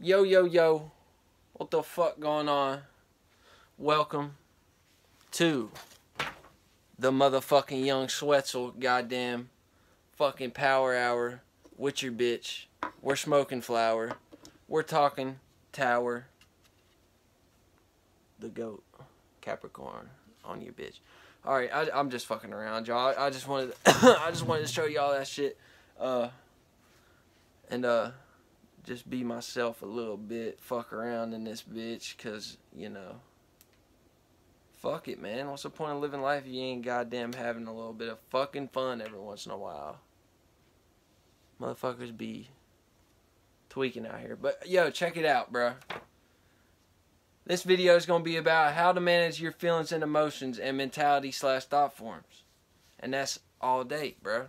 Yo, yo, yo. What the fuck going on? Welcome to the motherfucking Young Schwetzel goddamn fucking power hour with your bitch. We're smoking flower. We're talking tower. The goat. Capricorn on your bitch. Alright, I'm just fucking around, y'all. I, I just wanted I just wanted to show y'all that shit. Uh and uh just be myself a little bit, fuck around in this bitch, cause you know, fuck it, man. What's the point of living life if you ain't goddamn having a little bit of fucking fun every once in a while? Motherfuckers be tweaking out here, but yo, check it out, bro. This video is gonna be about how to manage your feelings and emotions and mentality slash thought forms, and that's all day, bro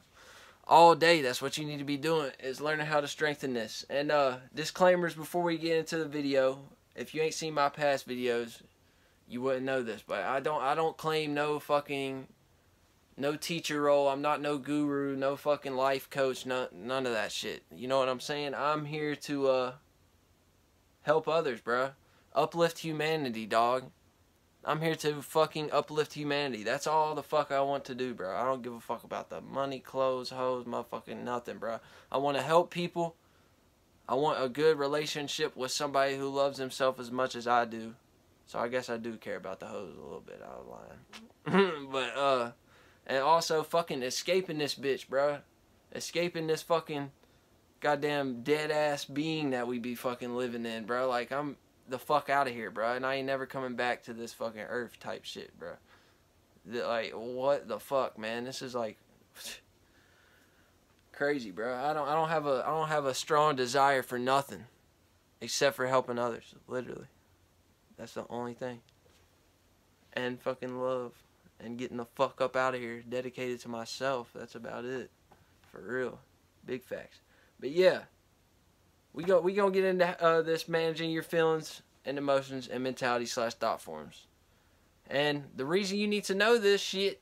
all day. That's what you need to be doing is learning how to strengthen this. And uh, disclaimers before we get into the video. If you ain't seen my past videos, you wouldn't know this. But I don't I don't claim no fucking no teacher role. I'm not no guru, no fucking life coach, none none of that shit. You know what I'm saying? I'm here to uh help others, bruh. Uplift humanity, dog. I'm here to fucking uplift humanity. That's all the fuck I want to do, bro. I don't give a fuck about the money, clothes, hoes, motherfucking nothing, bro. I want to help people. I want a good relationship with somebody who loves himself as much as I do. So I guess I do care about the hoes a little bit. I was lying. but, uh, and also fucking escaping this bitch, bro. Escaping this fucking goddamn dead ass being that we be fucking living in, bro. Like, I'm the fuck out of here, bro. And I ain't never coming back to this fucking earth type shit, bro. The, like, what the fuck, man? This is like crazy, bro. I don't, I don't have a, I don't have a strong desire for nothing, except for helping others. Literally, that's the only thing. And fucking love, and getting the fuck up out of here, dedicated to myself. That's about it, for real. Big facts. But yeah we go we gonna get into uh, this managing your feelings and emotions and mentality slash thought forms. And the reason you need to know this shit,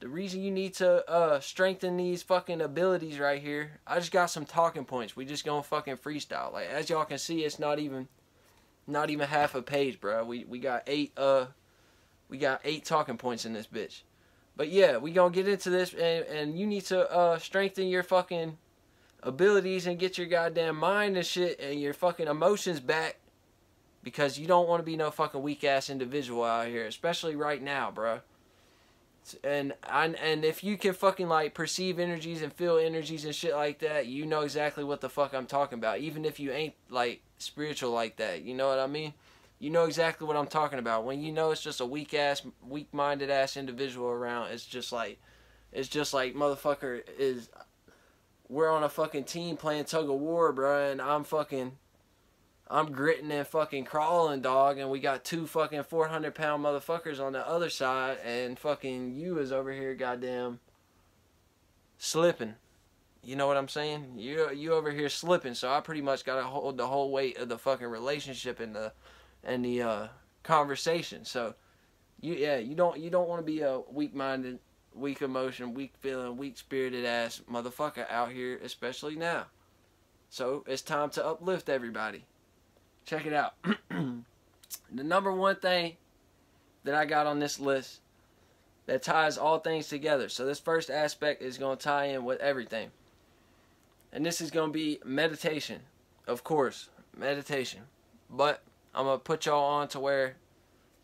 the reason you need to uh, strengthen these fucking abilities right here, I just got some talking points. We just gonna fucking freestyle. Like as y'all can see, it's not even not even half a page, bro. We we got eight uh we got eight talking points in this bitch. But yeah, we gonna get into this and and you need to uh strengthen your fucking abilities and get your goddamn mind and shit and your fucking emotions back because you don't want to be no fucking weak ass individual out here, especially right now, bro. And and and if you can fucking like perceive energies and feel energies and shit like that, you know exactly what the fuck I'm talking about. Even if you ain't like spiritual like that, you know what I mean? You know exactly what I'm talking about. When you know it's just a weak ass, weak minded ass individual around, it's just like, it's just like motherfucker is we're on a fucking team playing tug of war, bro, and I'm fucking, I'm gritting and fucking crawling, dog, and we got two fucking 400 pound motherfuckers on the other side, and fucking you is over here, goddamn, slipping. You know what I'm saying? You you over here slipping, so I pretty much got to hold the whole weight of the fucking relationship and the and the uh, conversation. So you yeah you don't you don't want to be a weak minded weak emotion, weak feeling, weak spirited ass motherfucker out here, especially now. So it's time to uplift everybody. Check it out. the number one thing that I got on this list that ties all things together. So this first aspect is going to tie in with everything. And this is going to be meditation. Of course, meditation. But I'm going to put y'all on to where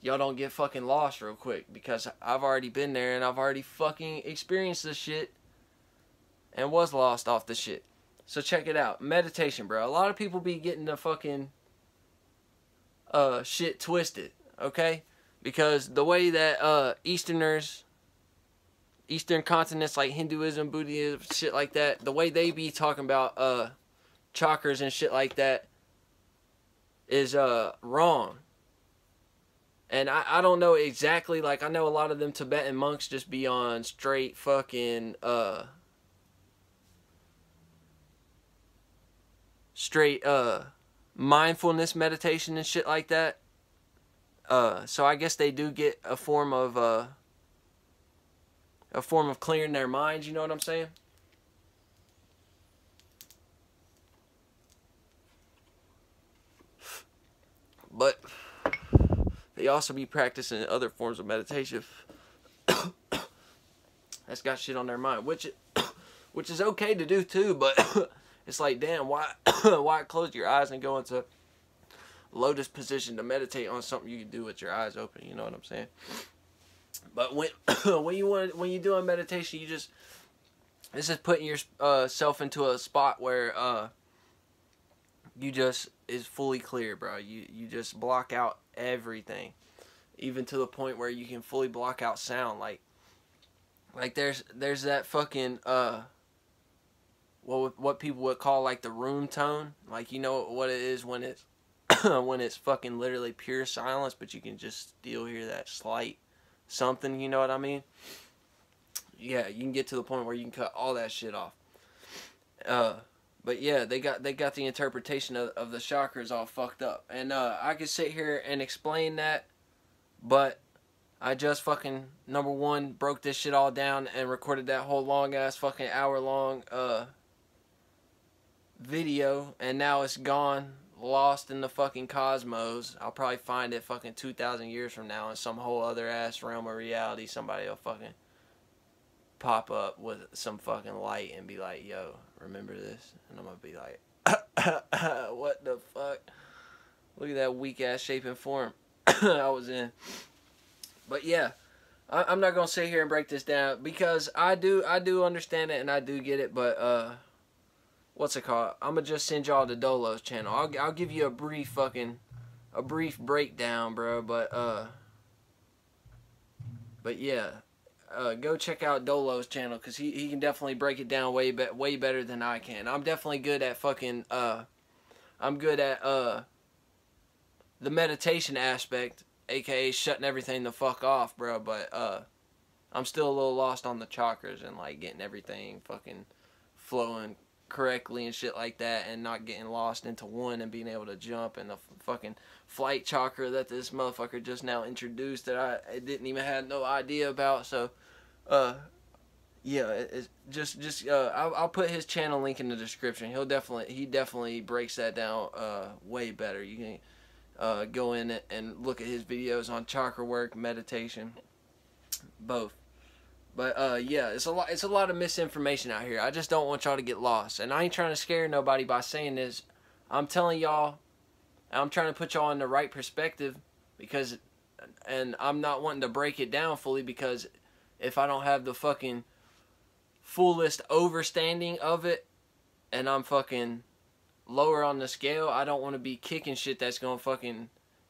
y'all don't get fucking lost real quick because I've already been there and I've already fucking experienced this shit and was lost off the shit. So check it out. Meditation, bro. A lot of people be getting the fucking uh shit twisted, okay? Because the way that uh Easterners Eastern continents like Hinduism, Buddhism, shit like that, the way they be talking about uh chakras and shit like that is uh wrong and I, I don't know exactly, like, I know a lot of them Tibetan monks just be on straight fucking, uh, straight, uh, mindfulness meditation and shit like that. Uh, so I guess they do get a form of, uh, a form of clearing their minds, you know what I'm saying? They also be practicing other forms of meditation. That's got shit on their mind, which which is okay to do too, but it's like damn, why why close your eyes and go into lotus position to meditate on something you can do with your eyes open, you know what I'm saying? But when when you want when you're doing meditation, you just this is putting yourself uh, into a spot where uh, you just is fully clear, bro. You you just block out everything, even to the point where you can fully block out sound. Like like there's there's that fucking uh what what people would call like the room tone. Like you know what it is when it's when it's fucking literally pure silence, but you can just still hear that slight something. You know what I mean? yeah, you can get to the point where you can cut all that shit off. Uh, but yeah, they got they got the interpretation of, of the chakras all fucked up, and uh, I could sit here and explain that, but I just fucking number one broke this shit all down and recorded that whole long ass fucking hour long uh video, and now it's gone, lost in the fucking cosmos. I'll probably find it fucking two thousand years from now in some whole other ass realm of reality. Somebody will fucking pop up with some fucking light and be like, "Yo, remember this?" And I'm gonna be like, "What the fuck? Look at that weak ass shape and form I was in." But yeah, I, am not gonna sit here and break this down because I do I do understand it and I do get it, but uh, what's it called? I'm gonna just send y'all to Dolo's channel. I'll I'll give you a brief fucking a brief breakdown, bro. But uh, but yeah uh, go check out Dolo's channel because he, he can definitely break it down way be- way better than I can. I'm definitely good at fucking uh, I'm good at uh, the meditation aspect, aka shutting everything the fuck off, bro. But uh, I'm still a little lost on the chakras and like getting everything fucking flowing correctly and shit like that, and not getting lost into one and being able to jump and the fucking flight chakra that this motherfucker just now introduced that I, didn't even have no idea about. So, uh, yeah, it's just just uh, I'll, I'll put his channel link in the description. He'll definitely he definitely breaks that down uh, way better. You can uh, go in and look at his videos on chakra work, meditation, both. But uh, yeah, it's a lot. It's a lot of misinformation out here. I just don't want y'all to get lost, and I ain't trying to scare nobody by saying this. I'm telling y'all I'm trying to put y'all in the right perspective because, and I'm not wanting to break it down fully because if I don't have the fucking fullest overstanding of it and I'm fucking lower on the scale, I don't want to be kicking shit that's gonna fucking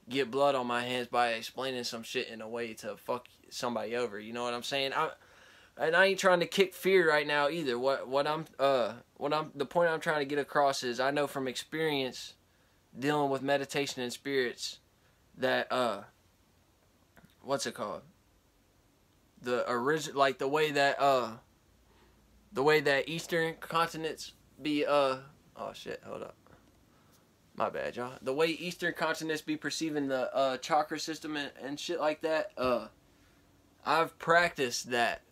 get blood on my hands by explaining some shit in a way to fuck somebody over. You know what I'm saying? I and I ain't trying to kick fear right now either. What what I'm uh what I'm the point I'm trying to get across is I know from experience dealing with meditation and spirits that uh what's it called? The original like the way that uh the way that eastern continents be uh oh shit hold up. My bad y'all. The way eastern continents be perceiving the uh chakra system and, and shit like that uh i've practiced that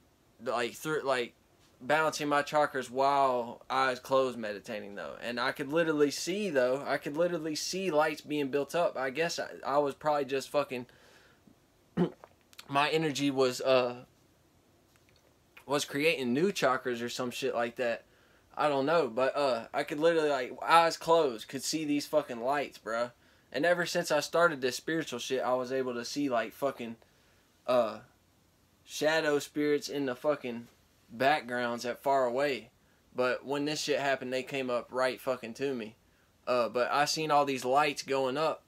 like through like balancing my chakras while eyes closed meditating though. And i could literally see though i could literally see lights being built up. I guess i, I was probably just fucking my energy was uh was creating new chakras or some shit like that. I don't know but uh i could literally like eyes closed could see these fucking lights bruh. And ever since i started this spiritual shit i was able to see like fucking uh shadow spirits in the fucking backgrounds at far away. But when this shit happened, they came up right fucking to me. Uh, but I seen all these lights going up,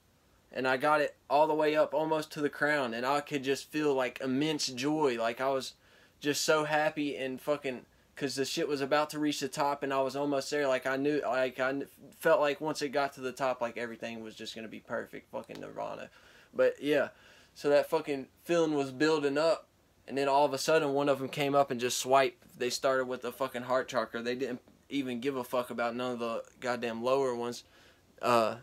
and I got it all the way up almost to the crown, and I could just feel like immense joy. Like I was just so happy and fucking because the shit was about to reach the top and I was almost there. Like I knew, like I felt like once it got to the top, like everything was just gonna be perfect, fucking nirvana. But yeah, so that fucking feeling was building up, and then all of a sudden one of them came up and just swiped. They started with the fucking heart chakra. They didn't even give a fuck about none of the goddamn lower ones. Uh,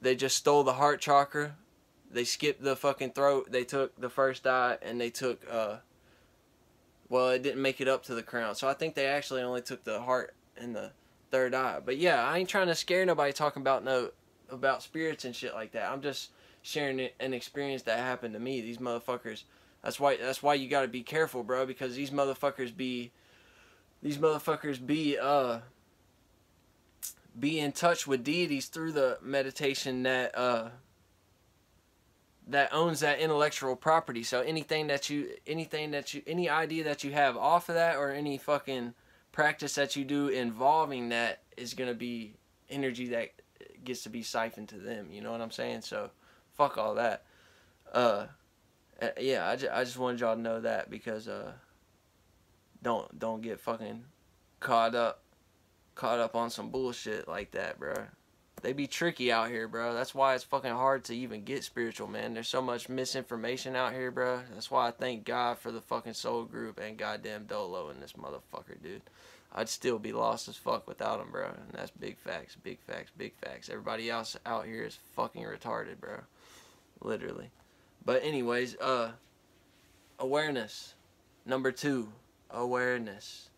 they just stole the heart chakra. They skipped the fucking throat. They took the first eye and they took uh. Well, it didn't make it up to the crown, so I think they actually only took the heart and the third eye. But yeah, I ain't trying to scare nobody talking about no about spirits and shit like that. I'm just sharing an experience that happened to me. These motherfuckers. That's why. That's why you got to be careful, bro. Because these motherfuckers be. These motherfuckers be uh. Be in touch with deities through the meditation that uh. That owns that intellectual property. So anything that you, anything that you, any idea that you have off of that, or any fucking practice that you do involving that is gonna be energy that gets to be siphoned to them. You know what I'm saying? So, fuck all that. Uh, uh, yeah, I just, I just wanted y'all to know that because uh, don't don't get fucking caught up caught up on some bullshit like that, bro. They be tricky out here, bro. That's why it's fucking hard to even get spiritual, man. There's so much misinformation out here, bro. That's why I thank God for the fucking soul group and goddamn Dolo and this motherfucker, dude. I'd still be lost as fuck without him, bro. And that's big facts, big facts, big facts. Everybody else out here is fucking retarded, bro. Literally. But anyways, uh awareness. Number 2, awareness.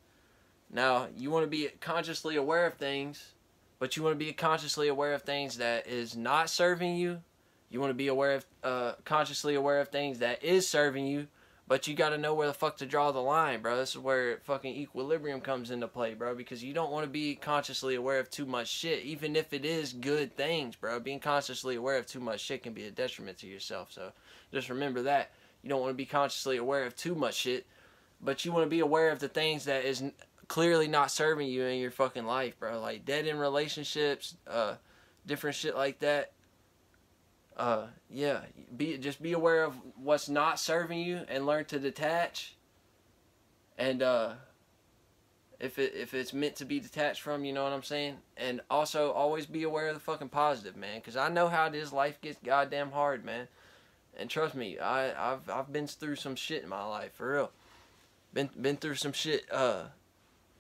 Now, you want to be consciously aware of things, but you want to be consciously aware of things that is not serving you. You want to be aware of uh consciously aware of things that is serving you but you got to know where the fuck to draw the line, bro. This is where fucking equilibrium comes into play, bro. Because you don't want to be consciously aware of too much shit, even if it is good things, bro. Being consciously aware of too much shit can be a detriment to yourself. So just remember that. You don't want to be consciously aware of too much shit, but you want to be aware of the things that is clearly not serving you in your fucking life, bro. Like dead in relationships, uh, different shit like that uh, yeah, be just be aware of what's not serving you and learn to detach. And uh, if it if it's meant to be detached from, you know what I'm saying. And also always be aware of the fucking positive, man, because I know how it is. Life gets goddamn hard, man. And trust me, I I've I've been through some shit in my life for real. Been been through some shit. Uh,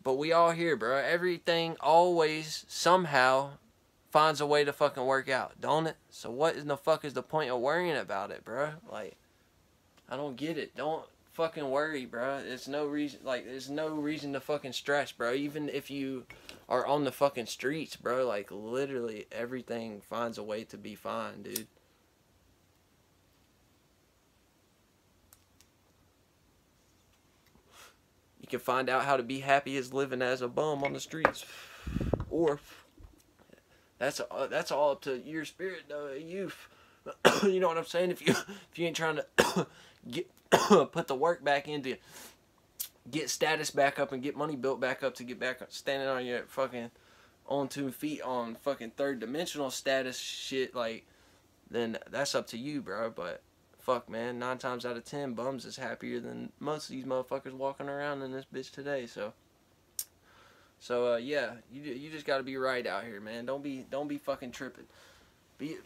but we all here, bro. Everything always somehow finds a way to fucking work out, don't it? So what in the fuck is the point of worrying about it, bro? Like, I don't get it. Don't fucking worry, bro. There's no reason, like, there's no reason to fucking stress, bro. Even if you are on the fucking streets, bro, like, literally everything finds a way to be fine, dude. You can find out how to be happy as living as a bum on the streets. Or that's uh, that's all up to your spirit, though, youth. you know what I'm saying? If you if you ain't trying to get put the work back into get status back up and get money built back up to get back standing on your fucking on two feet on fucking third dimensional status shit, like then that's up to you, bro. But fuck, man, nine times out of ten, bums is happier than most of these motherfuckers walking around in this bitch today. So. So uh, yeah, you you just got to be right out here, man. Don't be don't be fucking tripping. Be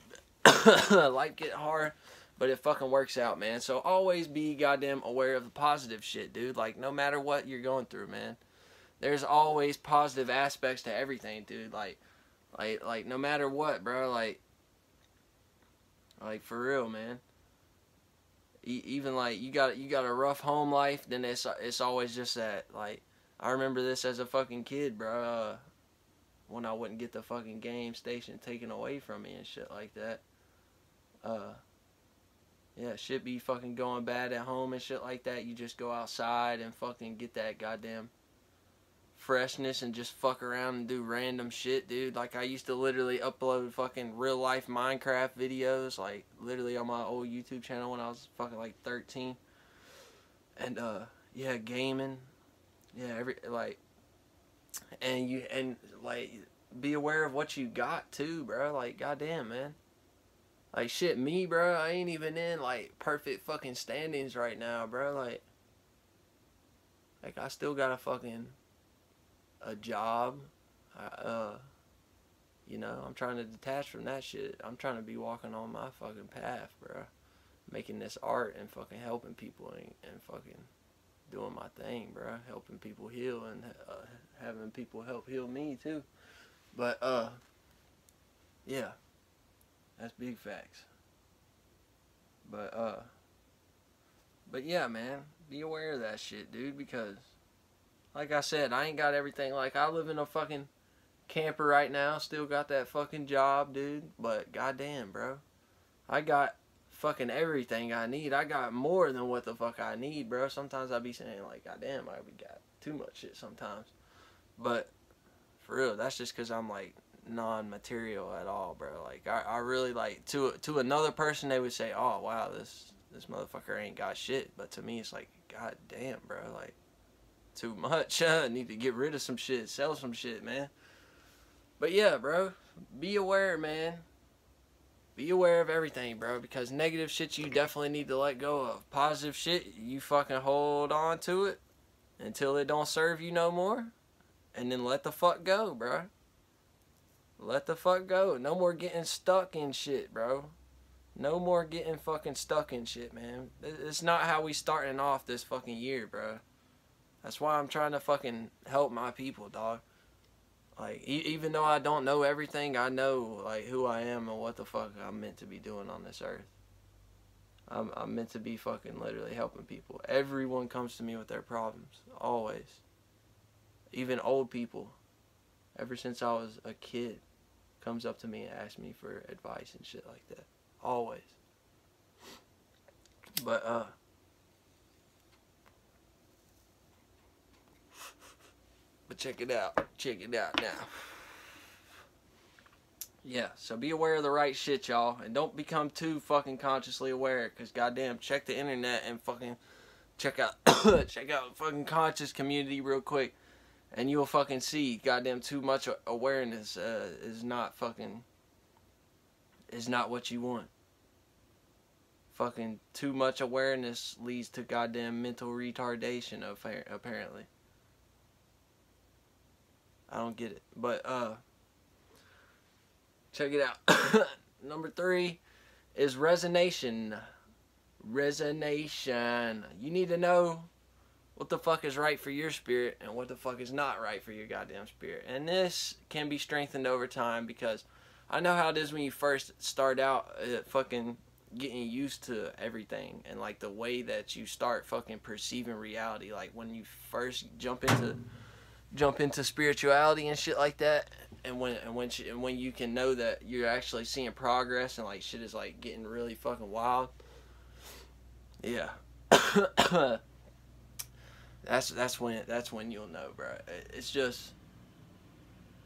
life get hard, but it fucking works out, man. So always be goddamn aware of the positive shit, dude. Like no matter what you're going through, man. There's always positive aspects to everything, dude. Like like like no matter what, bro. Like like for real, man. Even like you got you got a rough home life, then it's it's always just that like I remember this as a fucking kid, bro. Uh, when I wouldn't get the fucking game station taken away from me and shit like that. Uh, yeah, shit be fucking going bad at home and shit like that. You just go outside and fucking get that goddamn freshness and just fuck around and do random shit, dude. Like I used to literally upload fucking real life Minecraft videos, like literally on my old YouTube channel when I was fucking like 13. And uh, yeah, gaming yeah, every like, and you and like be aware of what you got too, bro. Like, goddamn, man. Like shit, me, bro. I ain't even in like perfect fucking standings right now, bro. Like, like I still got a fucking a job. uh, you know, I'm trying to detach from that shit. I'm trying to be walking on my fucking path, bro. Making this art and fucking helping people and, and fucking doing my thing, bro. Helping people heal and uh, having people help heal me too. But uh, yeah, that's big facts. But uh, but yeah, man, be aware of that shit, dude. Because, like I said, I ain't got everything. Like I live in a fucking camper right now. Still got that fucking job, dude. But goddamn, bro. I got fucking everything I need. I got more than what the fuck I need, bro. Sometimes I be saying like, God damn, I got too much shit sometimes. But for real, that's just because I'm like non-material at all, bro. Like I, I really like to to another person they would say, oh wow, this this motherfucker ain't got shit. But to me, it's like, god damn, bro, like too much. I need to get rid of some shit, sell some shit, man. But yeah, bro, be aware, man. Be aware of everything, bro, because negative shit you definitely need to let go of. Positive shit, you fucking hold on to it until it don't serve you no more. And then let the fuck go, bro. Let the fuck go. No more getting stuck in shit, bro. No more getting fucking stuck in shit, man. It's not how we starting off this fucking year, bro. That's why I'm trying to fucking help my people, dog. Like, e even though I don't know everything, I know, like, who I am and what the fuck I'm meant to be doing on this earth. I'm, I'm meant to be fucking literally helping people. Everyone comes to me with their problems. Always. Even old people. Ever since I was a kid. Comes up to me and asks me for advice and shit like that. Always. But, uh... But check it out. Check it out now. Yeah, so be aware of the right shit, y'all. And don't become too fucking consciously aware. Because, goddamn, check the internet and fucking check out check out fucking conscious community real quick. And you'll fucking see, goddamn, too much awareness uh, is not fucking is not what you want. Fucking too much awareness leads to goddamn mental retardation, apparently. I don't get it. But, uh, check it out. Number three is resonation. Resonation. You need to know what the fuck is right for your spirit and what the fuck is not right for your goddamn spirit. And this can be strengthened over time because I know how it is when you first start out uh, fucking getting used to everything and like the way that you start fucking perceiving reality like when you first jump into jump into spirituality and shit like that and when and when and when you can know that you're actually seeing progress and like shit is like getting really fucking wild yeah that's that's when that's when you'll know bro it's just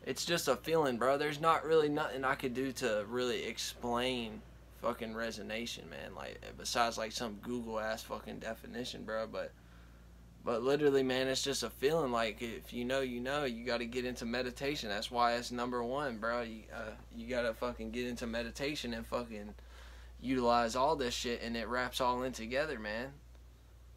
it's just a feeling, bro. There's not really nothing I could do to really explain fucking resonation, man. Like besides like some Google ass fucking definition, bro. But but literally, man, it's just a feeling. Like if you know, you know. You got to get into meditation. That's why it's number one, bro. You uh, you gotta fucking get into meditation and fucking utilize all this shit, and it wraps all in together, man.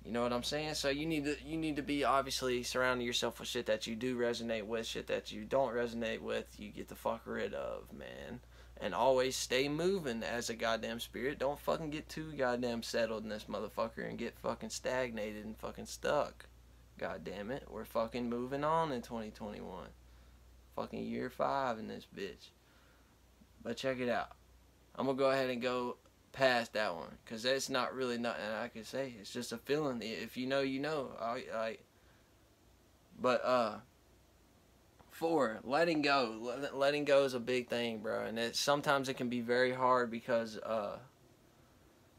You know what I'm saying? So you need to you need to be obviously surrounding yourself with shit that you do resonate with, shit that you don't resonate with, you get the fuck rid of, man. And always stay moving as a goddamn spirit. Don't fucking get too goddamn settled in this motherfucker and get fucking stagnated and fucking stuck. God damn it. We're fucking moving on in 2021. Fucking year five in this bitch. But check it out. I'm gonna go ahead and go past that one because that's not really nothing I can say. It's just a feeling. If you know, you know. I, I but uh, four, letting go. Letting go is a big thing, bro, and it sometimes it can be very hard because uh,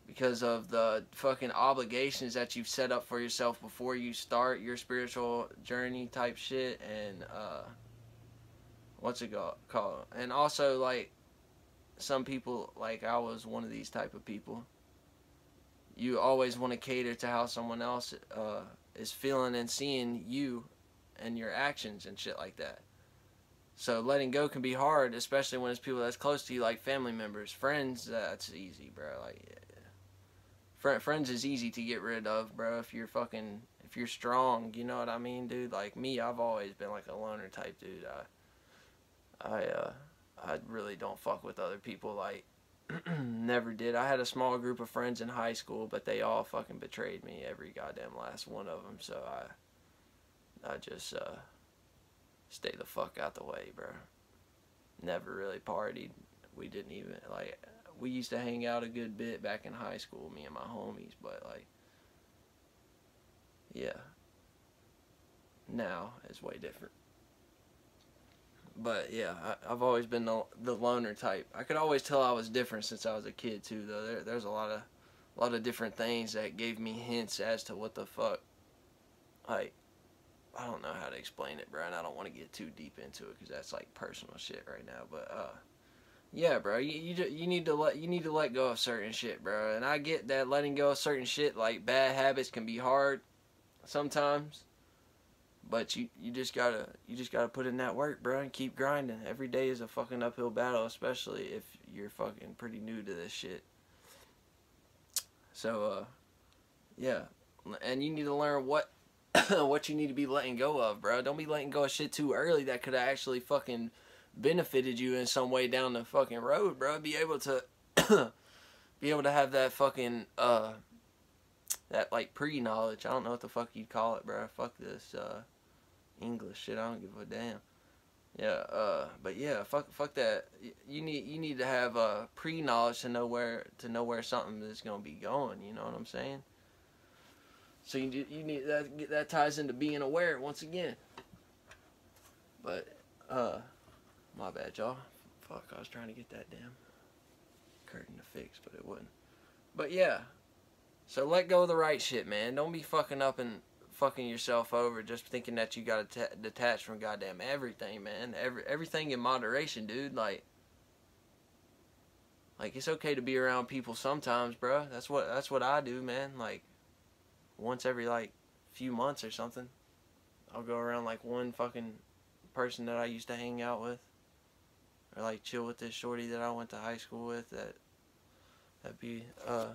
because of the fucking obligations that you've set up for yourself before you start your spiritual journey type shit, and uh, what's it called? And also like some people like I was one of these type of people. You always want to cater to how someone else uh, is feeling and seeing you and your actions and shit like that. So letting go can be hard, especially when it's people that's close to you, like family members, friends. That's easy, bro. Like, yeah. friends is easy to get rid of, bro. If you're fucking, if you're strong, you know what I mean, dude. Like me, I've always been like a loner type dude. I, I, uh, I really don't fuck with other people like never did. I had a small group of friends in high school, but they all fucking betrayed me, every goddamn last one of them. So I I just uh stay the fuck out the way, bro. Never really partied. We didn't even like we used to hang out a good bit back in high school, me and my homies, but like yeah. Now it's way different. But yeah, I, I've always been the, the loner type. I could always tell I was different since I was a kid too. Though there, there's a lot of, a lot of different things that gave me hints as to what the fuck, like, I don't know how to explain it, bro. And I don't want to get too deep into it because that's like personal shit right now. But uh, yeah, bro, you, you you need to let you need to let go of certain shit, bro. And I get that letting go of certain shit, like bad habits, can be hard sometimes. But you, you just gotta you just gotta put in that work, bro, and keep grinding. Every day is a fucking uphill battle, especially if you're fucking pretty new to this shit. So, uh, yeah, and you need to learn what what you need to be letting go of, bro. Don't be letting go of shit too early that could have actually fucking benefited you in some way down the fucking road, bro. Be able to be able to have that fucking uh that like pre knowledge. I don't know what the fuck you'd call it, bro. Fuck this uh English shit. I don't give a damn. Yeah, uh, but yeah, fuck, fuck that. You need, you need to have uh, pre knowledge to know where, to know where something is gonna be going. You know what I'm saying? So you, you need that. That ties into being aware once again. But, uh, my bad, y'all. Fuck, I was trying to get that damn curtain to fix, but it wouldn't. But yeah, so let go of the right shit, man. Don't be fucking up and fucking yourself over just thinking that you got to detach from goddamn everything, man. Every everything in moderation, dude. Like, like it's okay to be around people sometimes, bro. That's what that's what I do, man. Like, once every like few months or something, I'll go around like one fucking person that I used to hang out with, or like chill with this shorty that I went to high school with that that be uh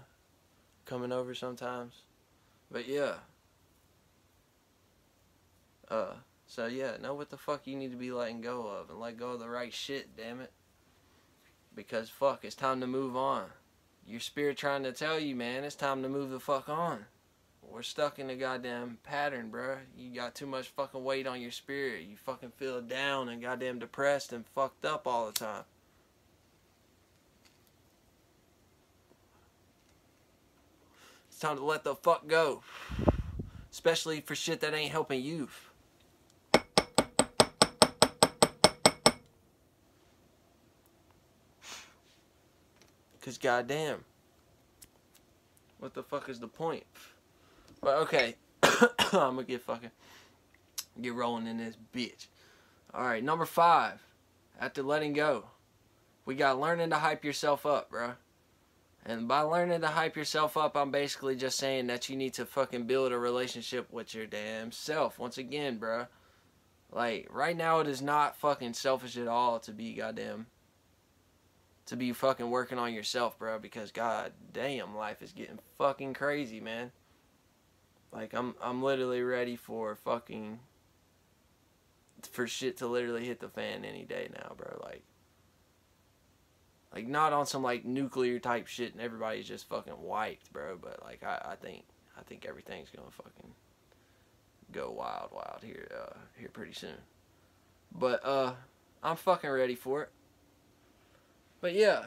coming over sometimes. But yeah. Uh, so yeah, know what the fuck you need to be letting go of and let go of the right shit, damn it. Because fuck, it's time to move on. Your spirit trying to tell you, man, it's time to move the fuck on. We're stuck in a goddamn pattern, bruh. You got too much fucking weight on your spirit. You fucking feel down and goddamn depressed and fucked up all the time. It's time to let the fuck go. Especially for shit that ain't helping you. Cause goddamn, what the fuck is the point? But okay, I'm gonna get fucking get rolling in this bitch. All right, number five. After letting go, we got learning to hype yourself up, bro. And by learning to hype yourself up, I'm basically just saying that you need to fucking build a relationship with your damn self. Once again, bro. Like, right now it is not fucking selfish at all to be goddamn to be fucking working on yourself, bro, because god damn life is getting fucking crazy, man. Like I'm I'm literally ready for fucking for shit to literally hit the fan any day now, bro. Like like not on some like nuclear type shit and everybody's just fucking wiped, bro, but like I, I think I think everything's gonna fucking go wild wild here uh here pretty soon. But uh I'm fucking ready for it. But yeah,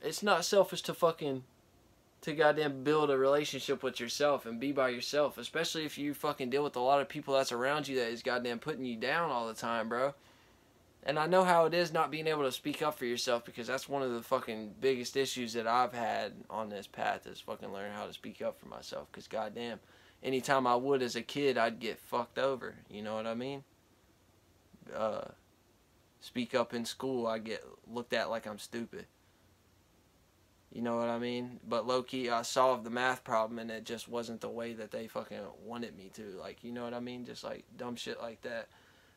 it's not selfish to fucking to goddamn build a relationship with yourself and be by yourself, especially if you fucking deal with a lot of people that's around you that is goddamn putting you down all the time, bro. And I know how it is not being able to speak up for yourself because that's one of the fucking biggest issues that I've had on this path is fucking learning how to speak up for myself. Because goddamn, anytime I would as a kid, I'd get fucked over. You know what I mean? Uh, speak up in school, I get looked at like I'm stupid. You know what I mean? But low key, I solved the math problem and it just wasn't the way that they fucking wanted me to. Like, you know what I mean? Just like dumb shit like that.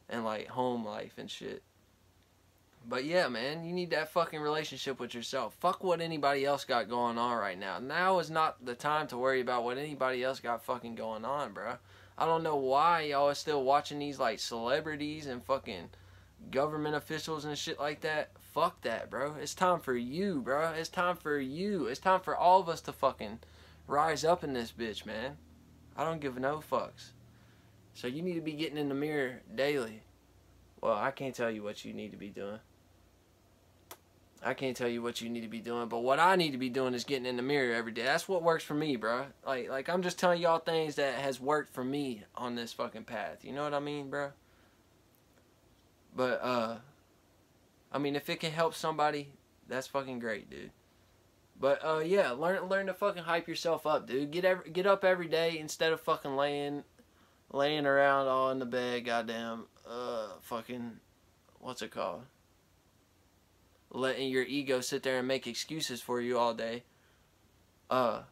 And like home life and shit. But yeah, man, you need that fucking relationship with yourself. Fuck what anybody else got going on right now. Now is not the time to worry about what anybody else got fucking going on, bro. I don't know why y'all are still watching these like celebrities and fucking government officials and shit like that, fuck that, bro. It's time for you, bro. It's time for you. It's time for all of us to fucking rise up in this bitch, man. I don't give no fucks. So you need to be getting in the mirror daily. Well, I can't tell you what you need to be doing. I can't tell you what you need to be doing, but what I need to be doing is getting in the mirror every day. That's what works for me, bro. Like, like I'm just telling y'all things that has worked for me on this fucking path. You know what I mean, bro? But uh I mean if it can help somebody, that's fucking great, dude. But uh yeah, learn learn to fucking hype yourself up, dude. Get every, get up every day instead of fucking laying laying around all in the bed, goddamn uh fucking what's it called? Letting your ego sit there and make excuses for you all day. Uh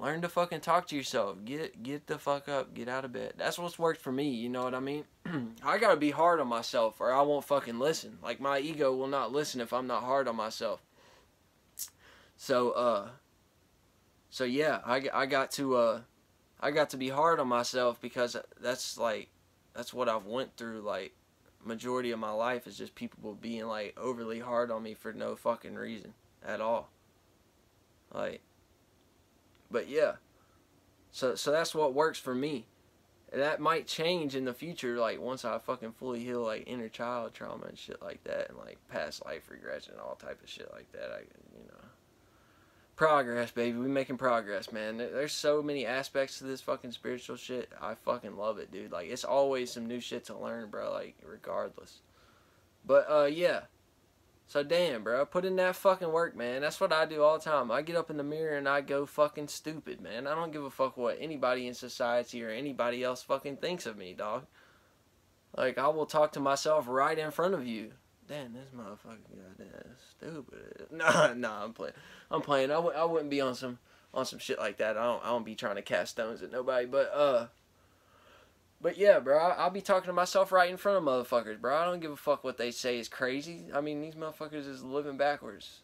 learn to fucking talk to yourself. Get get the fuck up. Get out of bed. That's what's worked for me. You know what I mean? I gotta be hard on myself, or I won't fucking listen. Like my ego will not listen if I'm not hard on myself. So uh, so yeah, I I got to uh, I got to be hard on myself because that's like that's what I've went through. Like majority of my life is just people being like overly hard on me for no fucking reason at all. Like but yeah. So so that's what works for me. That might change in the future, like once I fucking fully heal like inner child trauma and shit like that, and like past life regression, and all type of shit like that. I, you know, progress, baby. We making progress, man. There's so many aspects to this fucking spiritual shit. I fucking love it, dude. Like it's always some new shit to learn, bro. Like regardless. But uh, yeah. So damn, bro, put in that fucking work, man. That's what I do all the time. I get up in the mirror and I go fucking stupid, man. I don't give a fuck what anybody in society or anybody else fucking thinks of me, dog. Like I will talk to myself right in front of you. Damn, this motherfucker goddamn stupid. Nah, nah, I'm playing. I'm playing. I w- I wouldn't be on some on some shit like that. I don't I don't be trying to cast stones at nobody, but uh but yeah, bro, I'll be talking to myself right in front of motherfuckers, bro. I don't give a fuck what they say is crazy. I mean, these motherfuckers is living backwards.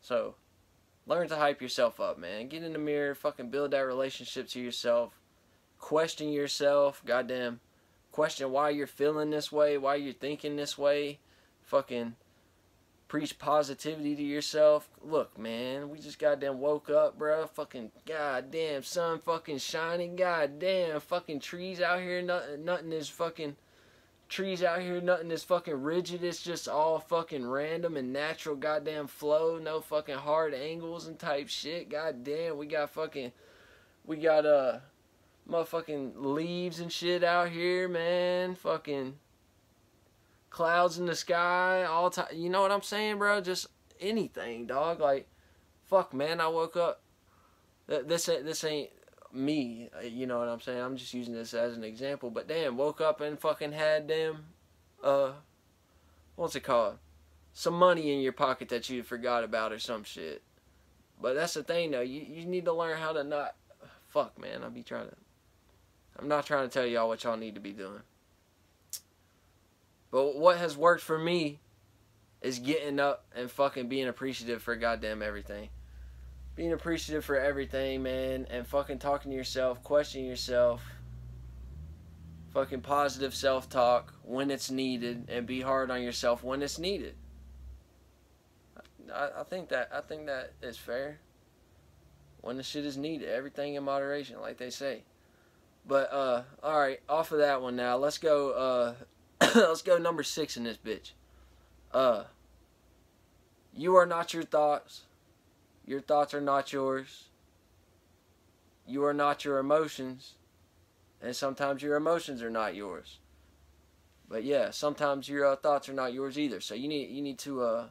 So, learn to hype yourself up, man. Get in the mirror, fucking build that relationship to yourself. Question yourself, goddamn. Question why you're feeling this way, why you're thinking this way. Fucking preach positivity to yourself. Look, man, we just goddamn woke up, bro. Fucking goddamn sun fucking shining. Goddamn fucking trees out here. Nothing, nothing is fucking trees out here. Nothing is fucking rigid. It's just all fucking random and natural goddamn flow. No fucking hard angles and type shit. Goddamn, we got fucking, we got uh, motherfucking leaves and shit out here, man. Fucking clouds in the sky, all time. You know what I'm saying, bro? Just anything, dog. Like, fuck, man. I woke up. This ain't this ain't me. Uh, you know what I'm saying? I'm just using this as an example. But damn, woke up and fucking had them. Uh, what's it called? Some money in your pocket that you forgot about or some shit. But that's the thing, though. You you need to learn how to not. Fuck, man. I'll be trying to. I'm not trying to tell y'all what y'all need to be doing. But what has worked for me is getting up and fucking being appreciative for goddamn everything. Being appreciative for everything, man, and fucking talking to yourself, questioning yourself. Fucking positive self talk when it's needed, and be hard on yourself when it's needed. I, I think that I think that is fair. When the shit is needed, everything in moderation, like they say. But uh, all right, off of that one now. Let's go. Uh, let's go number six in this bitch. Uh, you are not your thoughts. Your thoughts are not yours. You are not your emotions. And sometimes your emotions are not yours. But yeah, sometimes your uh, thoughts are not yours either. So you need you need to uh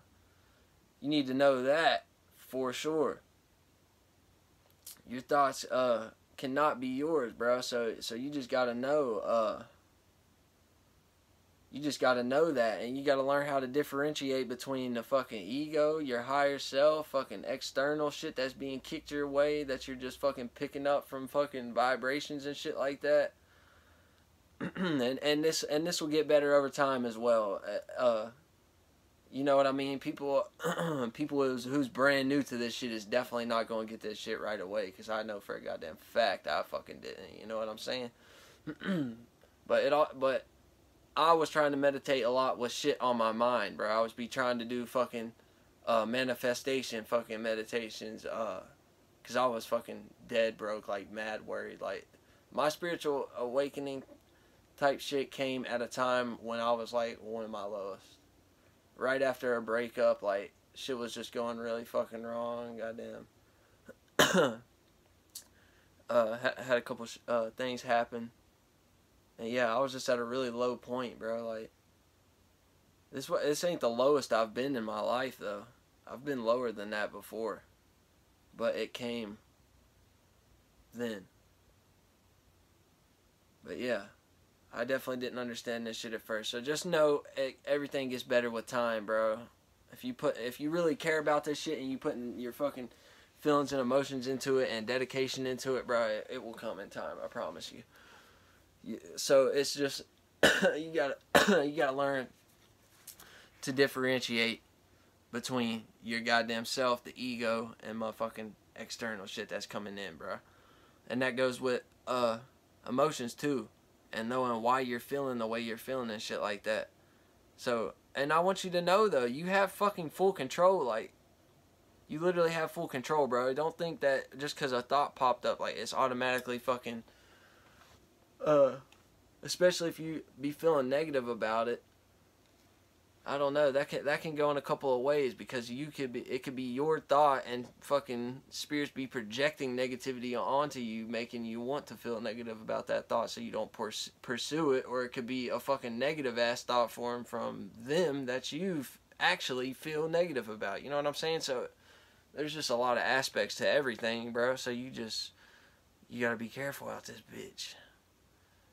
you need to know that for sure. Your thoughts uh cannot be yours, bro. So so you just got to know uh you just got to know that and you got to learn how to differentiate between the fucking ego your higher self fucking external shit that's being kicked your way that you're just fucking picking up from fucking vibrations and shit like that and and this and this will get better over time as well uh, uh you know what I mean? People, people who's, who's brand new to this shit is definitely not going to get this shit right away. Because I know for a goddamn fact I fucking didn't. You know what I'm saying? but it all, but I was trying to meditate a lot with shit on my mind, bro. I was be trying to do fucking uh, manifestation fucking meditations uh cuz I was fucking dead broke like mad worried like my spiritual awakening type shit came at a time when I was like one of my lowest. Right after a breakup like shit was just going really fucking wrong, goddamn. uh had a couple uh things happen and yeah, I was just at a really low point, bro. Like, this this ain't the lowest I've been in my life though. I've been lower than that before, but it came then. But yeah, I definitely didn't understand this shit at first. So just know it, everything gets better with time, bro. If you put if you really care about this shit and you putting your fucking feelings and emotions into it and dedication into it, bro, it, it will come in time. I promise you. So it's just you gotta you gotta learn to differentiate between your goddamn self, the ego, and motherfucking external shit that's coming in, bro. And that goes with uh emotions too, and knowing why you're feeling the way you're feeling and shit like that. So, and I want you to know though, you have fucking full control. Like, you literally have full control, bro. Don't think that just because a thought popped up, like it's automatically fucking. Uh, especially if you be feeling negative about it. I don't know. That can that can go in a couple of ways because you could be it could be your thought and fucking spirits be projecting negativity onto you, making you want to feel negative about that thought, so you don't pursue it. Or it could be a fucking negative ass thought form from them that you actually feel negative about. You know what I'm saying? So there's just a lot of aspects to everything, bro. So you just you gotta be careful out this bitch.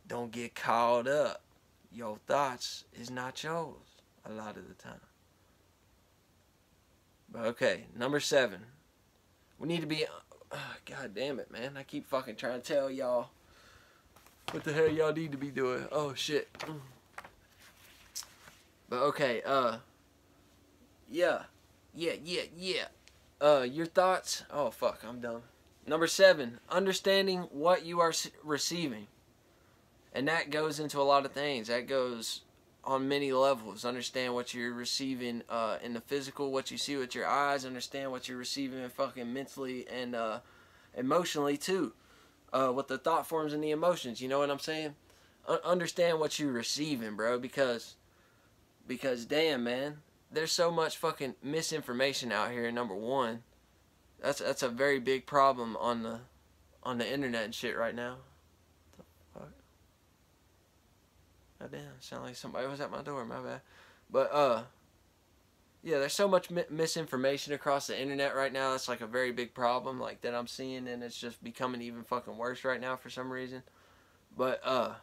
Don't get caught up. Your thoughts is not yours a lot of the time. But okay, number seven. We need to be. Uh, God damn it, man! I keep fucking trying to tell y'all what the hell y'all need to be doing. Oh shit. But okay, uh, yeah, yeah, yeah, yeah. Uh, your thoughts? Oh fuck, I'm dumb. Number seven, understanding what you are receiving, and that goes into a lot of things. That goes on many levels. Understand what you're receiving uh, in the physical, what you see with your eyes. Understand what you're receiving fucking mentally and uh, emotionally too. Uh, with the thought forms and the emotions. You know what I'm saying? U- understand what you're receiving, bro. Because, because damn, man, there's so much fucking misinformation out here. Number one, that's that's a very big problem on the on the internet and shit right now. God damn, sound like somebody was at my door. My bad. But uh, yeah, there's so much mi- misinformation across the internet right now. That's like a very big problem, like that I'm seeing, and it's just becoming even fucking worse right now for some reason. But uh,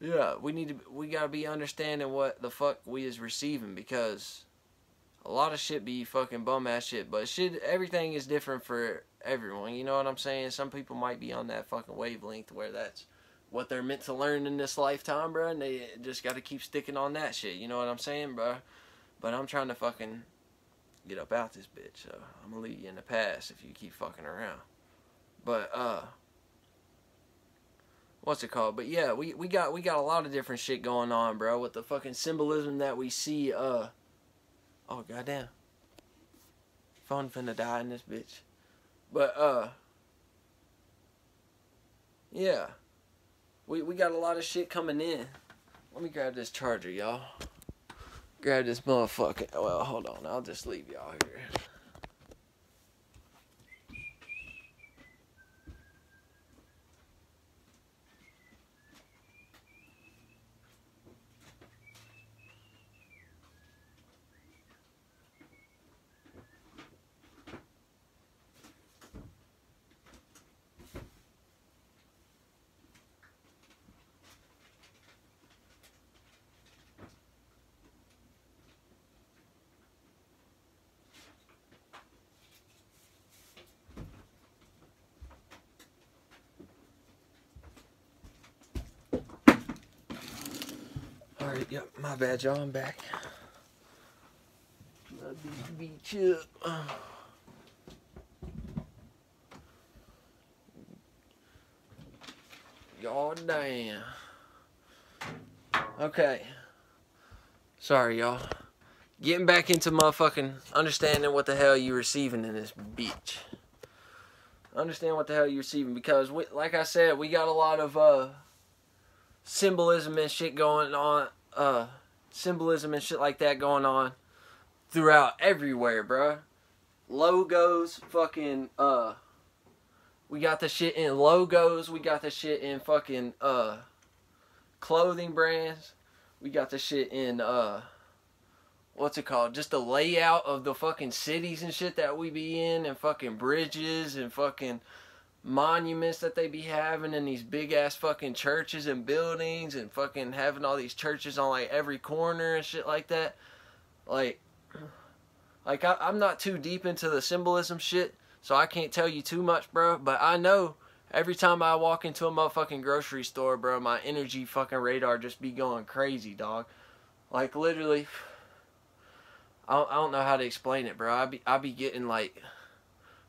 yeah, we need to we gotta be understanding what the fuck we is receiving because a lot of shit be fucking bum ass shit, but shit everything is different for everyone. You know what I'm saying? Some people might be on that fucking wavelength where that's what they're meant to learn in this lifetime, bro. And they just got to keep sticking on that shit. You know what I'm saying, bro? But I'm trying to fucking get up out this bitch. So I'm gonna leave you in the past if you keep fucking around. But uh, what's it called? But yeah, we we got we got a lot of different shit going on, bro. With the fucking symbolism that we see. Uh, oh goddamn, phone finna die in this bitch. But uh, yeah we, we got a lot of shit coming in. Let me grab this charger, y'all. Grab this motherfucker. Well, hold on. I'll just leave y'all here. Yep, my bad, y'all. I'm back. Beach up. God damn. Okay. Sorry, y'all. Getting back into motherfucking understanding what the hell you're receiving in this beach. Understand what the hell you're receiving because, we, like I said, we got a lot of uh, symbolism and shit going on. Uh, symbolism and shit like that going on throughout everywhere, bruh. Logos, fucking, uh, we got the shit in logos. We got the shit in fucking, uh, clothing brands. we got the shit in uh what's it called? Just the layout of the fucking cities and shit that we be in and fucking bridges and fucking monuments that they be having in these big ass fucking churches and buildings and fucking having all these churches on like every corner and shit like that. Like like I, I'm not too deep into the symbolism shit, so I can't tell you too much, bro. But I know every time I walk into a motherfucking grocery store, bro, my energy fucking radar just be going crazy, dog. Like literally, I don't, I don't know how to explain it, bro. I be I be getting like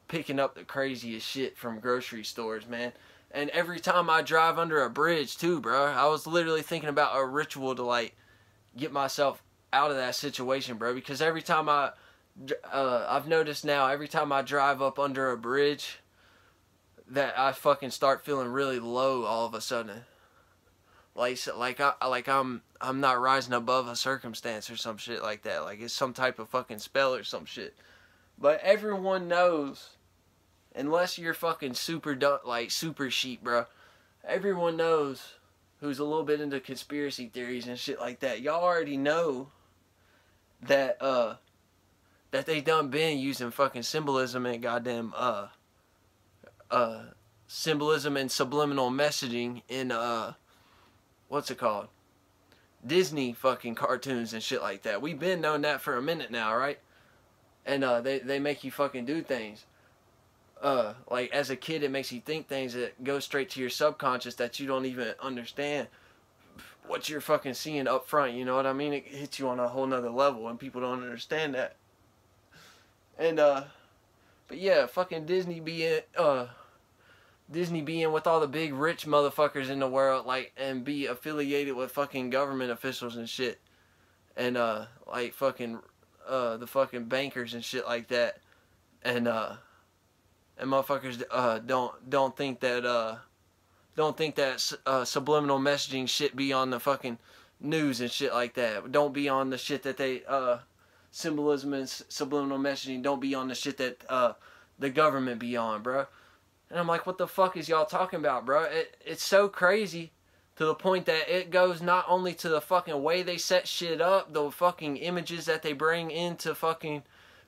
picking up the craziest shit from grocery stores, man. And every time I drive under a bridge too, bro, I was literally thinking about a ritual to like get myself out of that situation, bro. Because every time I, uh, I've noticed now, every time I drive up under a bridge, that I fucking start feeling really low all of a sudden. Like, like I, like I'm, I'm not rising above a circumstance or some shit like that. Like it's some type of fucking spell or some shit. But everyone knows, unless you're fucking super like super sheep, bro. Everyone knows who's a little bit into conspiracy theories and shit like that. Y'all already know that uh that they done been using fucking symbolism and goddamn uh uh symbolism and subliminal messaging in uh what's it called? Disney fucking cartoons and shit like that. We've been knowing that for a minute now, right? And uh they they make you fucking do things. Uh like as a kid it makes you think things that go straight to your subconscious that you don't even understand what you're fucking seeing up front, you know what I mean? It hits you on a whole nother level and people don't understand that. And uh but yeah, fucking Disney being uh Disney being with all the big rich motherfuckers in the world like and be affiliated with fucking government officials and shit. And uh like fucking uh the fucking bankers and shit like that. And uh and motherfuckers uh don't don't think that uh don't think that uh, subliminal messaging shit be on the fucking news and shit like that. Don't be on the shit that they uh symbolism and subliminal messaging. Don't be on the shit that uh the government be on, bro. And I'm like, what the fuck is y'all talking about, bro? It it's so crazy to the point that it goes not only to the fucking way they set shit up, the fucking images that they bring into fucking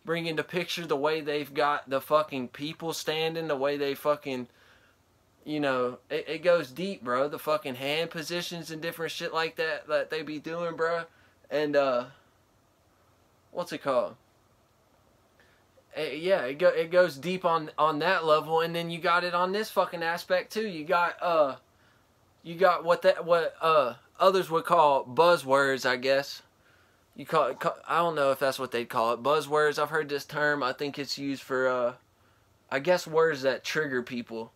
bring into picture, the way they've got the fucking people standing, the way they fucking you know, it, it goes deep, bro. The fucking hand positions and different shit like that that they be doing, bro. And uh, what's it called? It, eh, yeah, it go it goes deep on on that level, and then you got it on this fucking aspect too. You got uh, you got what that what uh others would call buzzwords, I guess. You call it, I don't know if that's what they'd call it. Buzzwords. I've heard this term. I think it's used for uh, I guess words that trigger people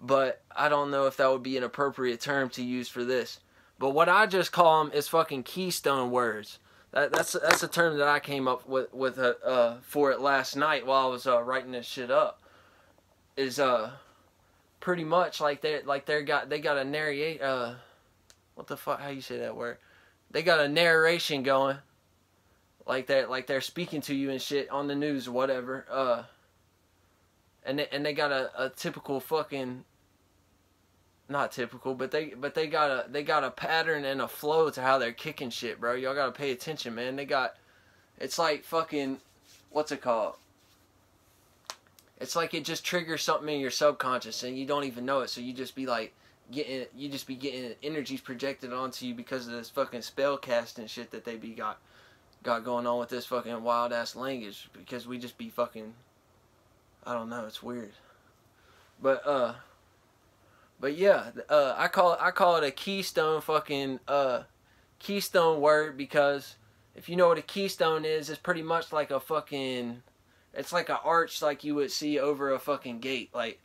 but I don't know if that would be an appropriate term to use for this. But what I just call them is fucking keystone words. That, that's that's a term that I came up with with uh, uh, for it last night while I was uh, writing this shit up. Is uh pretty much like they like they got they got a narrate uh what the fuck how you say that word they got a narration going like that like they're speaking to you and shit on the news or whatever uh and they, and they got a, a typical fucking not typical, but they but they got a they got a pattern and a flow to how they're kicking shit, bro. Y'all gotta pay attention, man. They got it's like fucking what's it called? It's like it just triggers something in your subconscious and you don't even know it, so you just be like getting you just be getting energies projected onto you because of this fucking spell casting shit that they be got got going on with this fucking wild ass language because we just be fucking I don't know. It's weird. But uh, but yeah, uh, I call it I call it a keystone fucking uh, keystone word because if you know what a keystone is, it's pretty much like a fucking, it's like an arch like you would see over a fucking gate, like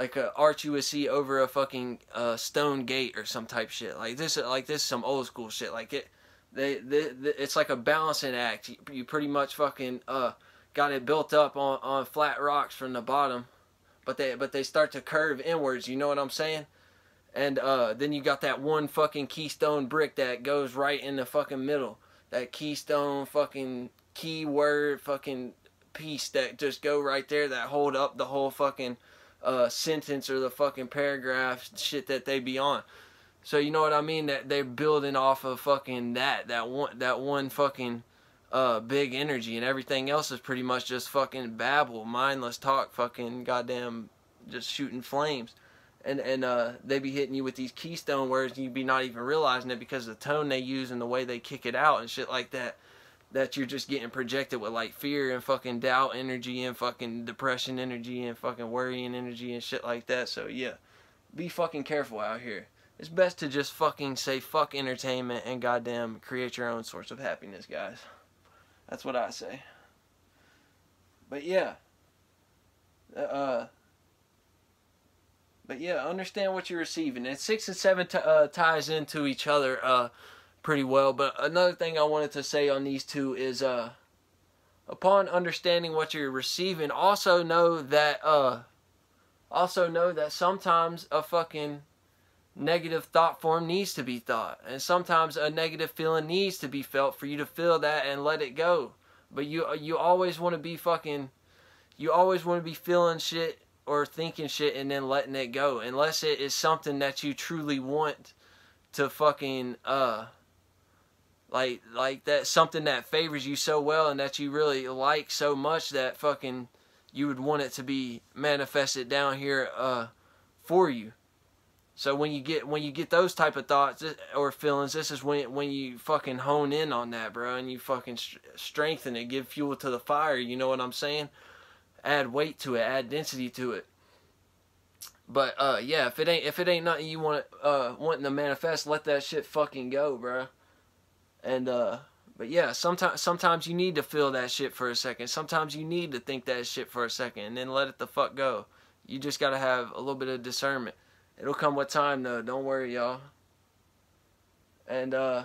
like a arch you would see over a fucking uh, stone gate or some type shit. Like this, like this is some old school shit. Like it, they, they, they it's like a balancing act. You, you pretty much fucking uh got it built up on, on flat rocks from the bottom, but they but they start to curve inwards. You know what I'm saying? And uh, then you got that one fucking keystone brick that goes right in the fucking middle. That keystone fucking keyword fucking piece that just go right there that hold up the whole fucking uh, sentence or the fucking paragraph shit that they be on. So you know what I mean? That they're building off of fucking that that one that one fucking uh big energy and everything else is pretty much just fucking babble, mindless talk, fucking goddamn just shooting flames. And and uh they be hitting you with these keystone words and you be not even realizing it because of the tone they use and the way they kick it out and shit like that. That you're just getting projected with like fear and fucking doubt energy and fucking depression energy and fucking worrying energy and shit like that. So yeah. Be fucking careful out here it's best to just fucking say fuck entertainment and goddamn create your own source of happiness, guys. That's what I say. But yeah. Uh, but yeah, understand what you're receiving. And six and seven uh, ties into each other uh, pretty well. But another thing I wanted to say on these two is uh, upon understanding what you're receiving, also know that uh, also know that sometimes a fucking negative thought form needs to be thought. And sometimes a negative feeling needs to be felt for you to feel that and let it go. But you you always want to be fucking you always want to be feeling shit or thinking shit and then letting it go unless it is something that you truly want to fucking uh like like that something that favors you so well and that you really like so much that fucking you would want it to be manifested down here uh for you so when you get when you get those type of thoughts or feelings, this is when when you fucking hone in on that, bro, and you fucking strengthen it, give fuel to the fire. You know what I'm saying? Add weight to it, add density to it. But uh, yeah, if it ain't if it ain't nothing you want uh wanting to manifest, let that shit fucking go, bro. And uh, but yeah, sometimes sometimes you need to feel that shit for a second. Sometimes you need to think that shit for a second, and then let it the fuck go. You just gotta have a little bit of discernment. It'll come with time though. Don't worry, y'all. And uh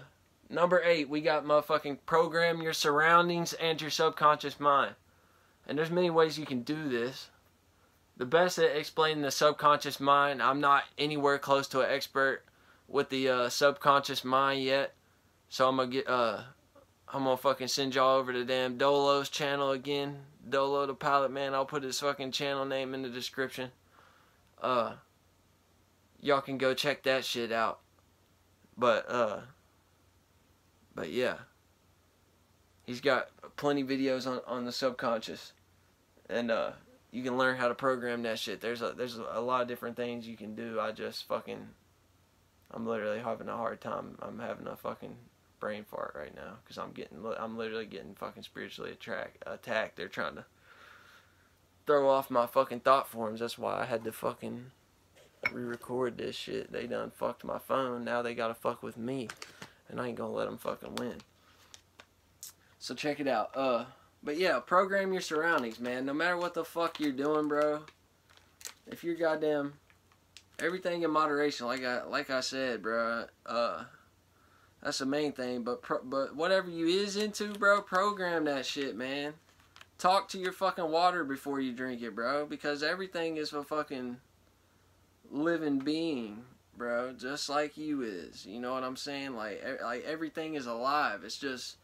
number eight, we got motherfucking program your surroundings and your subconscious mind. And there's many ways you can do this. The best at explaining the subconscious mind, I'm not anywhere close to an expert with the uh, subconscious mind yet. So I'm gonna get uh I'm gonna fucking send y'all over to damn Dolo's channel again. Dolo the pilot man, I'll put his fucking channel name in the description. Uh y'all can go check that shit out. But uh but yeah. He's got plenty videos on on the subconscious. And uh you can learn how to program that shit. There's a there's a lot of different things you can do. I just fucking I'm literally having a hard time. I'm having a fucking brain fart right now cuz I'm getting I'm literally getting fucking spiritually attract, attacked. They're trying to throw off my fucking thought forms. That's why I had to fucking re-record this shit. They done fucked my phone. Now they gotta fuck with me. And I ain't gonna let them fucking win. So check it out. Uh, but yeah, program your surroundings, man. No matter what the fuck you're doing, bro. If you're goddamn everything in moderation, like I like I said, bro. Uh, that's the main thing. But pro, but whatever you is into, bro, program that shit, man. Talk to your fucking water before you drink it, bro. Because everything is a fucking living being, bro, just like you is. You know what I'm saying? Like, like everything is alive. It's just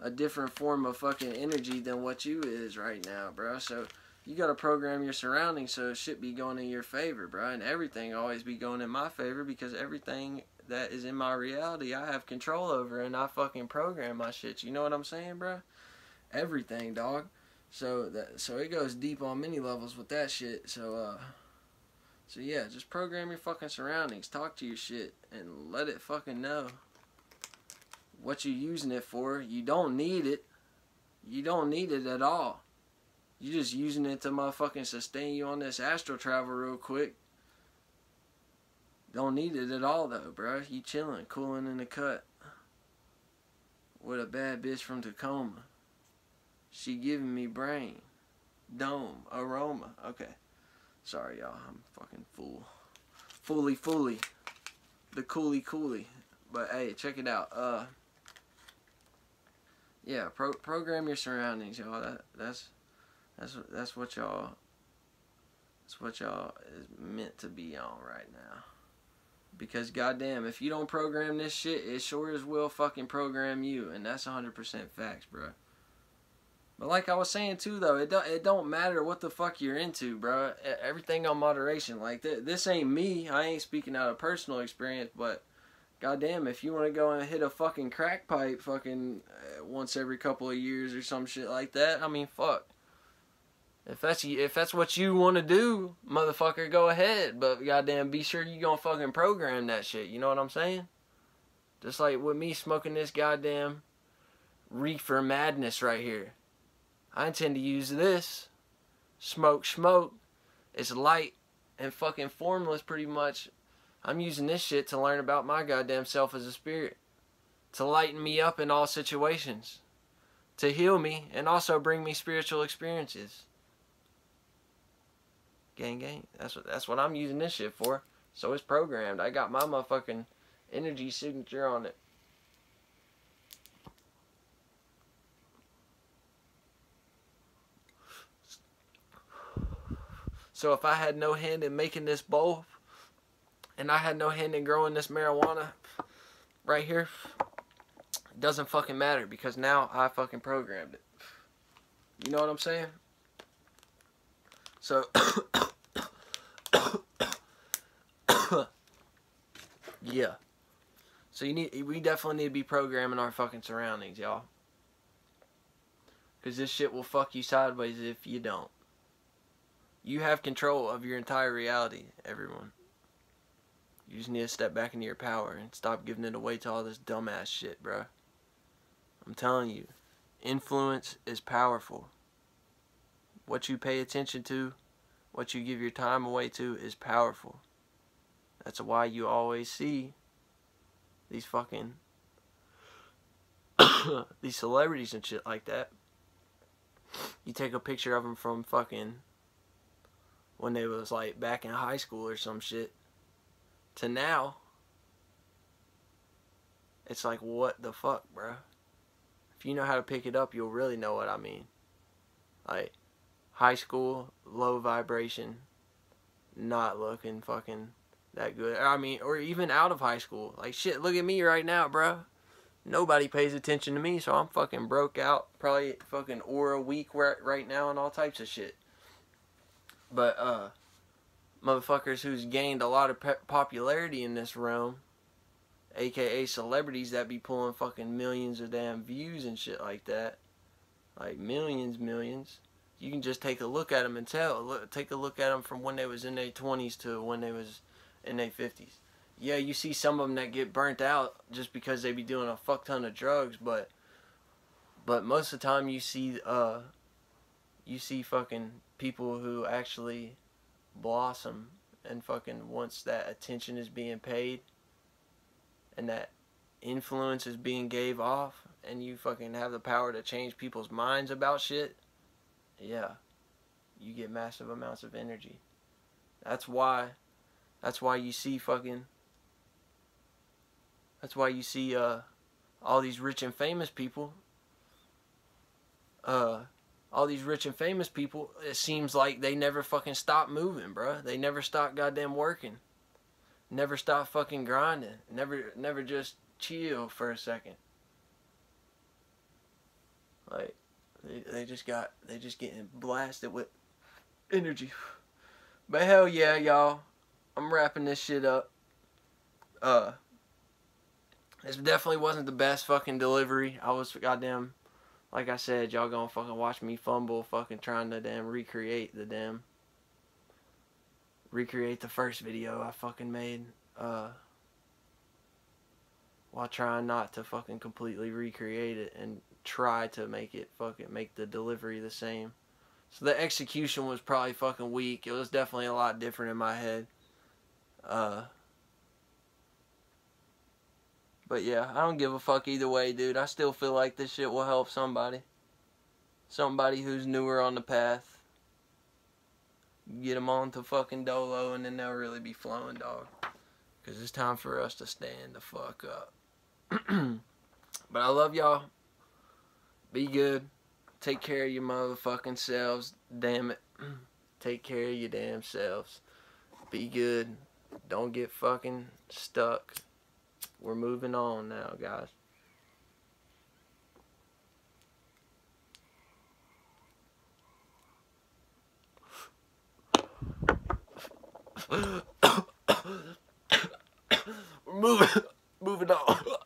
a different form of fucking energy than what you is right now, bro. So you gotta program your surroundings so shit be going in your favor, bro, and everything always be going in my favor because everything that is in my reality I have control over and I fucking program my shit. You know what I'm saying, bro? Everything, dog. So that so it goes deep on many levels with that shit. So uh so yeah, just program your fucking surroundings. Talk to your shit and let it fucking know what you're using it for. You don't need it. You don't need it at all. You're just using it to motherfucking sustain you on this astral travel real quick. Don't need it at all though, bro. You chilling, cooling in the cut. With a bad bitch from Tacoma. She giving me brain. Dome. Aroma. Okay. Sorry, y'all. I'm fucking fool. Fully, fully. The coolie, coolie. But hey, check it out. Uh, yeah, pro program your surroundings, y'all. That that's that's that's what y'all. That's what y'all is meant to be on right now. Because goddamn, if you don't program this shit, it sure as will fucking program you, and that's 100% facts, bro. But like I was saying too, though, it don't it don't matter what the fuck you're into, bro. Everything on moderation. Like th this ain't me. I ain't speaking out of personal experience, but goddamn, if you want to go and hit a fucking crack pipe fucking uh, once every couple of years or some shit like that, I mean, fuck. If that's if that's what you want to do, motherfucker, go ahead. But goddamn, be sure you gonna fucking program that shit. You know what I'm saying? Just like with me smoking this goddamn reefer madness right here. I intend to use this. Smoke, smoke. It's light and fucking formless pretty much. I'm using this shit to learn about my goddamn self as a spirit. To lighten me up in all situations. To heal me and also bring me spiritual experiences. Gang gang. That's what that's what I'm using this shit for. So it's programmed. I got my motherfucking energy signature on it. So if I had no hand in making this bowl, and I had no hand in growing this marijuana right here, it doesn't fucking matter because now I fucking programmed it. You know what I'm saying? So, yeah. So you need, we definitely need to be programming our fucking surroundings, y'all. Because this shit will fuck you sideways if you don't. You have control of your entire reality, everyone. You just need to step back into your power and stop giving it away to all this dumbass shit, bro. I'm telling you, influence is powerful. What you pay attention to, what you give your time away to is powerful. That's why you always see these fucking these celebrities and shit like that. You take a picture of them from fucking when they was like back in high school or some shit to now. It's like what the fuck bro if you know how to pick it up you'll really know what i mean. Like high school low vibration not looking fucking that good. I mean or even out of high school. Like shit look at me right now bro nobody pays attention to me so i'm fucking broke out probably fucking aura weak right now and all types of shit. But uh, motherfuckers who's gained a lot of popularity in this realm, aka celebrities that be pulling fucking millions of damn views and shit like that, like millions, millions. You can just take a look at them and tell. Look, take a look at them from when they was in their 20s to when they was in their 50s. Yeah, you see some of them that get burnt out just because they be doing a fuck ton of drugs, but but most of the time you see uh you see fucking people who actually blossom and fucking once that attention is being paid and that influence is being gave off and you fucking have the power to change people's minds about shit, yeah, you get massive amounts of energy. That's why that's why you see fucking that's why you see uh all these rich and famous people uh all these rich and famous people, it seems like they never fucking stop moving, bro. They never stop goddamn working. Never stop fucking grinding. Never never just chill for a second. Like they, they just got they just getting blasted with energy. But hell yeah, y'all. I'm wrapping this shit up. Uh this definitely wasn't the best fucking delivery. I was goddamn like I said, y'all gonna fucking watch me fumble fucking trying to damn recreate the damn recreate the first video I fucking made uh while trying not to fucking completely recreate it and try to make it fucking make the delivery the same. So the execution was probably fucking weak. It was definitely a lot different in my head. Uh but yeah, I don't give a fuck either way, dude. I still feel like this shit will help somebody. Somebody who's newer on the path. Get them on to fucking Dolo and then they'll really be flowing, dog. Because it's time for us to stand the fuck up. but I love y'all. Be good. Take care of your motherfucking selves. Damn it. Take care of your damn selves. Be good. Don't get fucking stuck. We're moving on now, guys. We're moving moving on.